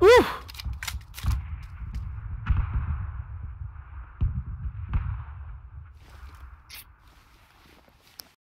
Whew.